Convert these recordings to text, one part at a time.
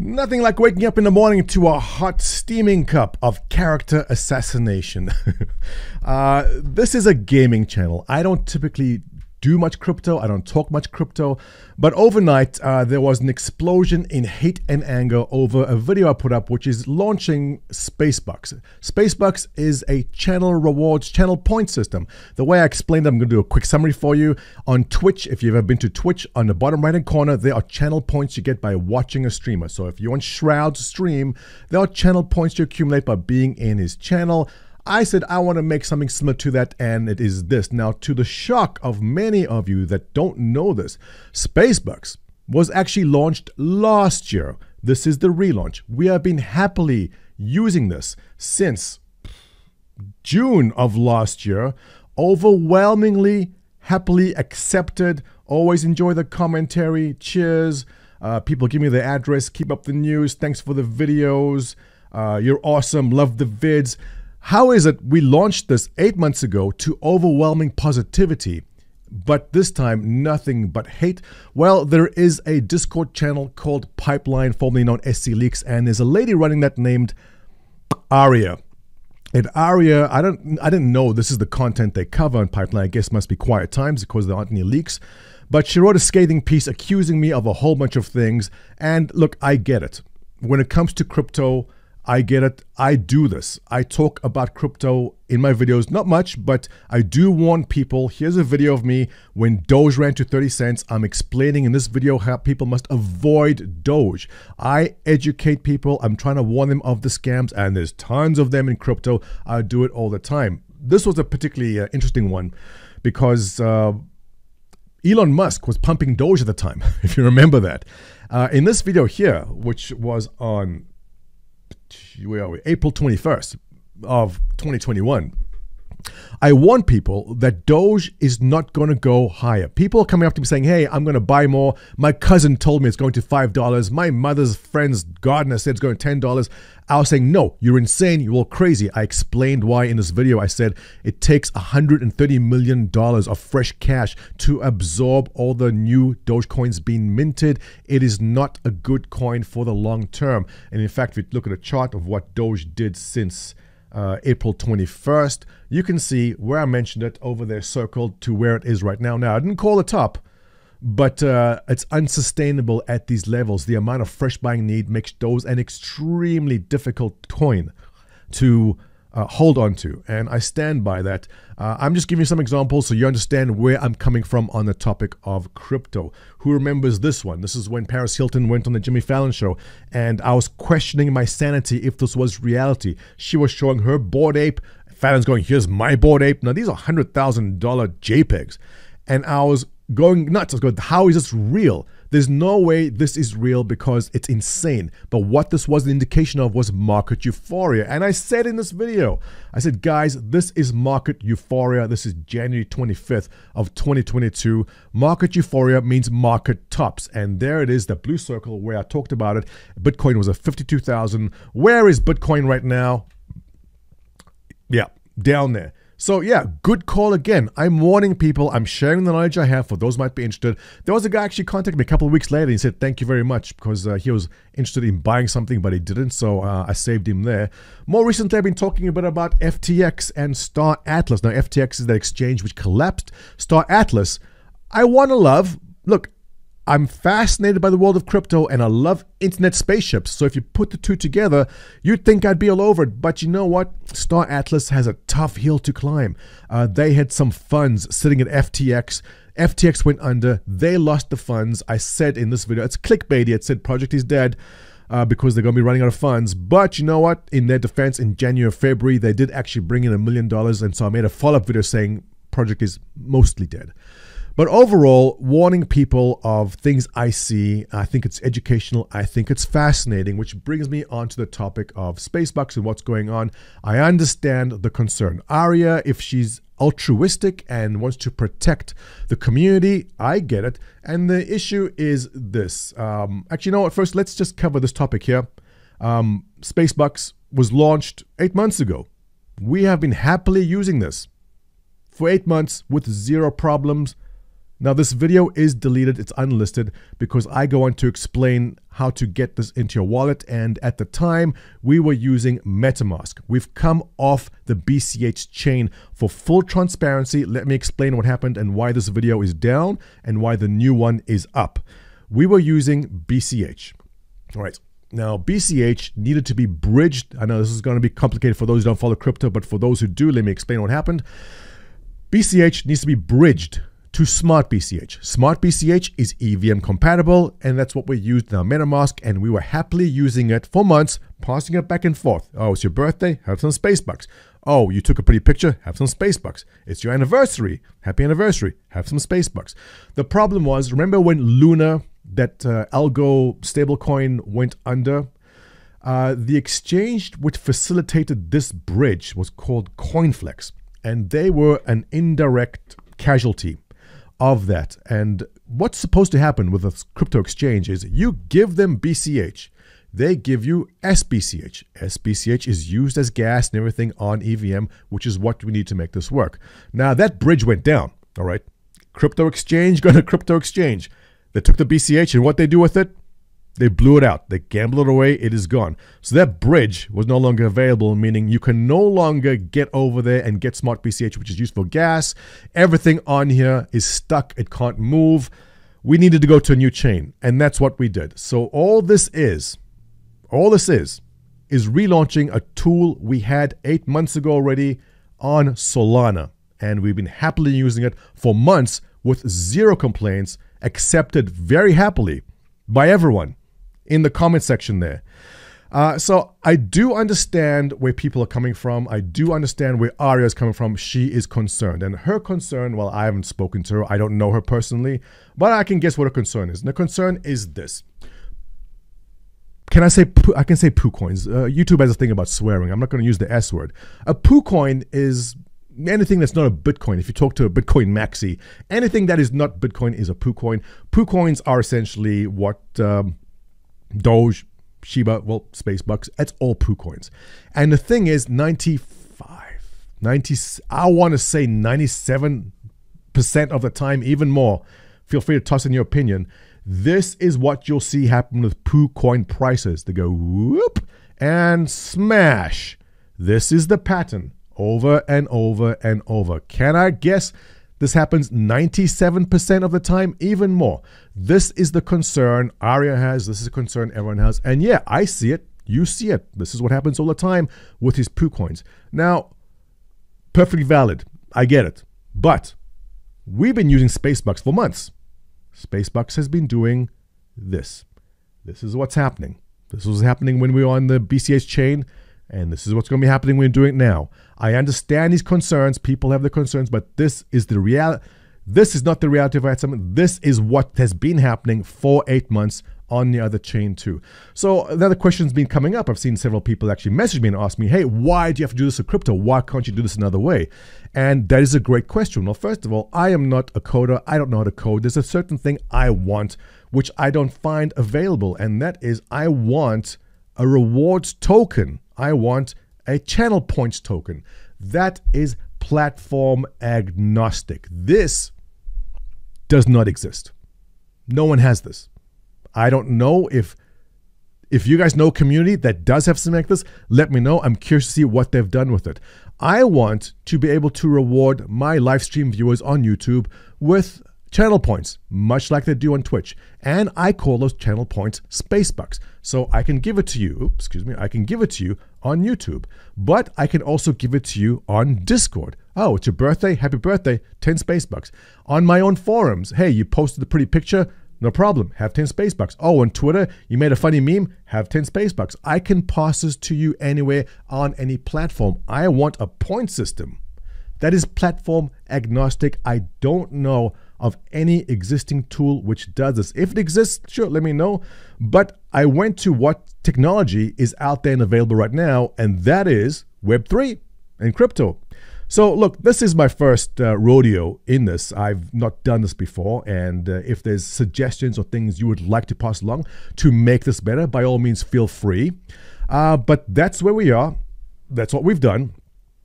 Nothing like waking up in the morning to a hot, steaming cup of character assassination. uh, this is a gaming channel. I don't typically do much crypto. I don't talk much crypto. But overnight, uh, there was an explosion in hate and anger over a video I put up, which is launching Spacebucks. Spacebucks is a channel rewards, channel point system. The way I explained it, I'm going to do a quick summary for you. On Twitch, if you've ever been to Twitch, on the bottom right hand corner, there are channel points you get by watching a streamer. So if you're on Shroud's stream, there are channel points you accumulate by being in his channel. I said I want to make something similar to that, and it is this. Now, to the shock of many of you that don't know this, Spacebucks was actually launched last year. This is the relaunch. We have been happily using this since June of last year. Overwhelmingly happily accepted. Always enjoy the commentary. Cheers. Uh, people give me the address. Keep up the news. Thanks for the videos. Uh, you're awesome. Love the vids. How is it we launched this eight months ago to overwhelming positivity, but this time nothing but hate? Well, there is a Discord channel called Pipeline, formerly known as SC Leaks, and there's a lady running that named Aria. And Aria, I don't, I didn't know this is the content they cover on Pipeline. I guess must be quiet times because there aren't any leaks. But she wrote a scathing piece accusing me of a whole bunch of things. And look, I get it. When it comes to crypto, I get it. I do this. I talk about crypto in my videos, not much, but I do warn people. Here's a video of me when Doge ran to 30 cents. I'm explaining in this video how people must avoid Doge. I educate people. I'm trying to warn them of the scams, and there's tons of them in crypto. I do it all the time. This was a particularly uh, interesting one because uh, Elon Musk was pumping Doge at the time, if you remember that. Uh, in this video here, which was on where are we? April 21st of 2021. I warn people that Doge is not going to go higher. People are coming up to me saying, Hey, I'm going to buy more. My cousin told me it's going to $5. My mother's friend's gardener said it's going to $10. I was saying, No, you're insane. You're all crazy. I explained why in this video. I said it takes $130 million of fresh cash to absorb all the new Dogecoins being minted. It is not a good coin for the long term. And in fact, if you look at a chart of what Doge did since uh, April 21st. You can see where I mentioned it over there circled to where it is right now. Now, I didn't call it up, but uh, it's unsustainable at these levels. The amount of fresh buying need makes Doge an extremely difficult coin to uh, hold on to. And I stand by that. Uh, I'm just giving you some examples so you understand where I'm coming from on the topic of crypto. Who remembers this one? This is when Paris Hilton went on the Jimmy Fallon show, and I was questioning my sanity if this was reality. She was showing her Bored Ape. Fallon's going, Here's my Bored Ape. Now, these are $100,000 JPEGs. And I was going nuts. I was going, How is this real? There's no way this is real because it's insane. But what this was an indication of was market euphoria. And I said in this video, I said, guys, this is market euphoria. This is January 25th of 2022. Market euphoria means market tops. And there it is, the blue circle where I talked about it. Bitcoin was at 52,000. Where is Bitcoin right now? Yeah, down there. So yeah, good call again. I'm warning people. I'm sharing the knowledge I have for those might be interested. There was a guy actually contacted me a couple of weeks later. And he said thank you very much because uh, he was interested in buying something, but he didn't. So uh, I saved him there. More recently, I've been talking a bit about FTX and Star Atlas. Now FTX is that exchange which collapsed. Star Atlas, I want to love. Look, I'm fascinated by the world of crypto and I love internet spaceships. So if you put the two together, you'd think I'd be all over it. But you know what? Star Atlas has a tough hill to climb. Uh, they had some funds sitting at FTX. FTX went under. They lost the funds. I said in this video, it's clickbaity. It said project is dead. Uh, because they're going to be running out of funds. But you know what? In their defense, in January, February, they did actually bring in a million dollars. And so I made a follow up video saying project is mostly dead. But overall, warning people of things I see, I think it's educational, I think it's fascinating, which brings me on to the topic of Spacebucks and what's going on. I understand the concern. Aria, if she's altruistic and wants to protect the community, I get it. And the issue is this. Um, actually, you know what? First, let's just cover this topic here. Um, Spacebucks was launched eight months ago. We have been happily using this for eight months with zero problems Now, this video is deleted, it's unlisted because I go on to explain how to get this into your wallet. And at the time, we were using MetaMask. We've come off the BCH chain. For full transparency, let me explain what happened and why this video is down and why the new one is up. We were using BCH. All right. Now, BCH needed to be bridged. I know this is going to be complicated for those who don't follow crypto, but for those who do, let me explain what happened. BCH needs to be bridged to Smart BCH. Smart BCH is EVM compatible, and that's what we used in our MetaMask, and we were happily using it for months, passing it back and forth. Oh, it's your birthday? Have some space bucks. Oh, you took a pretty picture? Have some space bucks. It's your anniversary. Happy anniversary. Have some space bucks. The problem was, remember when Luna, that uh, algo stablecoin, went under? Uh, the exchange which facilitated this bridge was called Coinflex, and they were an indirect casualty of that. And what's supposed to happen with a crypto exchange is you give them BCH, they give you SBCH. SBCH is used as gas and everything on EVM, which is what we need to make this work. Now, that bridge went down, all right? Crypto exchange, going to crypto exchange. They took the BCH and what they do with it? They blew it out. They gambled it away. It is gone. So that bridge was no longer available, meaning you can no longer get over there and get Smart BCH, which is used for gas. Everything on here is stuck. It can't move. We needed to go to a new chain, and that's what we did. So all this is, all this is, is relaunching a tool we had eight months ago already on Solana, and we've been happily using it for months with zero complaints, accepted very happily by everyone in the comment section there. Uh, so I do understand where people are coming from. I do understand where Aria is coming from. She is concerned, and her concern. Well, I haven't spoken to her. I don't know her personally, but I can guess what her concern is. And the concern is this. Can I say poo? I can say poo coins? Uh, YouTube has a thing about swearing. I'm not going to use the S word. A poo coin is anything that's not a Bitcoin, if you talk to a Bitcoin maxi, anything that is not Bitcoin is a poo coin. Poo coins are essentially what um, Doge, Shiba, well, Space Bucks, that's all poo coins. And the thing is, 95, 90, I want to say 97% of the time, even more. Feel free to toss in your opinion. This is what you'll see happen with poo coin prices. They go whoop and smash. This is the pattern over and over and over. Can I guess this happens 97% of the time, even more. This is the concern Aria has. This is a concern everyone has. And yeah, I see it. You see it. This is what happens all the time with these poo coins. Now, perfectly valid. I get it. But we've been using Spacebucks for months. Spacebucks has been doing this. This is what's happening. This was happening when we were on the BCH chain. And this is what's going to be happening when we do it now. I understand these concerns. People have the concerns, but this is the reality. This is not the reality of ITSM. This is what has been happening for eight months on the other chain too. So another question's been coming up. I've seen several people actually message me and ask me, hey, why do you have to do this with crypto? Why can't you do this another way? And that is a great question. Well, first of all, I am not a coder. I don't know how to code. There's a certain thing I want, which I don't find available. And that is I want a rewards token I want a channel points token. That is platform agnostic. This does not exist. No one has this. I don't know if if you guys know community that does have something like this, let me know. I'm curious to see what they've done with it. I want to be able to reward my live stream viewers on YouTube with channel points, much like they do on Twitch. And I call those channel points space bucks. So I can give it to you, oops, excuse me, I can give it to you on YouTube, but I can also give it to you on Discord. Oh, it's your birthday? Happy birthday, 10 space bucks. On my own forums, hey, you posted a pretty picture? No problem. Have 10 space bucks. Oh, on Twitter, you made a funny meme? Have 10 space bucks. I can pass this to you anywhere on any platform. I want a point system that is platform agnostic. I don't know of any existing tool which does this. If it exists, sure, let me know. But I went to what technology is out there and available right now, and that is Web3 and crypto. So, look, this is my first uh, rodeo in this. I've not done this before. And uh, if there's suggestions or things you would like to pass along to make this better, by all means, feel free. Uh, but that's where we are. That's what we've done.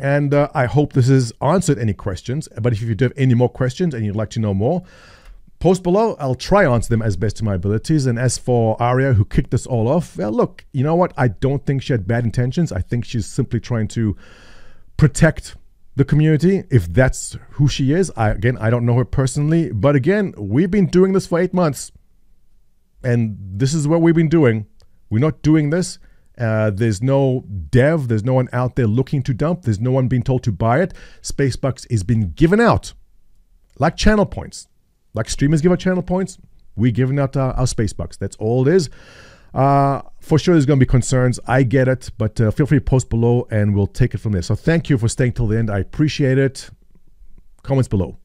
And uh, I hope this has answered any questions. But if you do have any more questions and you'd like to know more, post below. I'll try answer them as best to my abilities. And as for Aria, who kicked this all off, well, look, you know what? I don't think she had bad intentions. I think she's simply trying to protect the community if that's who she is. I, again, I don't know her personally, but again, we've been doing this for eight months, and this is what we've been doing. We're not doing this. Uh, there's no dev. There's no one out there looking to dump. There's no one being told to buy it. Spacebucks is being given out like channel points, like streamers give out channel points. We're giving out uh, our Spacebucks. That's all it is. Uh, for sure, there's going to be concerns. I get it, but uh, feel free to post below and we'll take it from there. So thank you for staying till the end. I appreciate it. Comments below.